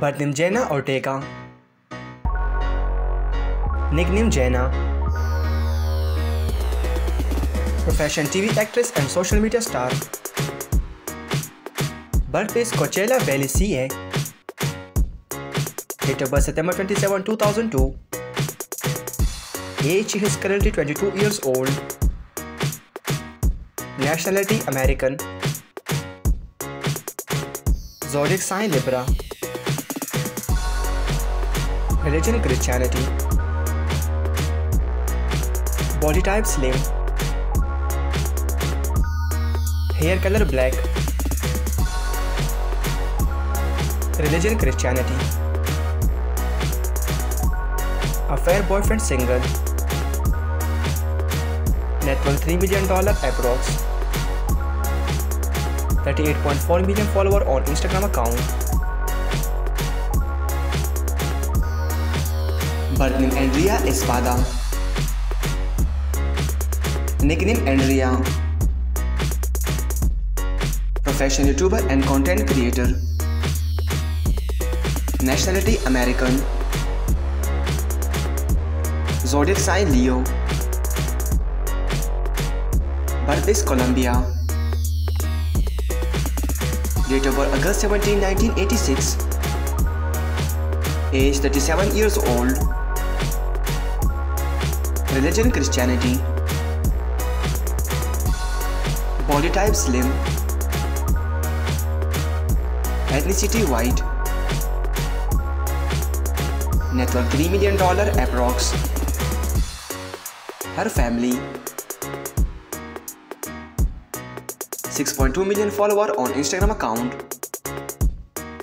बर्निम जैना और टेका। निगनिम जैना। Profession TV actress and social media star birth place Coachella valley सी है date of birth September 27, 2002 age she is currently 22 years old nationality American Zodiac sign Libra. Religion Christianity. Body type slim. Hair color black. Religion Christianity. Affair boyfriend single. Net worth $3 million approx. 38.4 million follower on Instagram account. Birth Andrea Espada. Nickname Andrea. Profession YouTuber and content creator. Nationality American. Zodiac sign Leo. Birthplace Colombia. Date of August 17, 1986. Age 37 years old. Religion Christianity. Body type slim. Ethnicity white. Net worth $3 million approx. Her family 6.2 million follower on Instagram account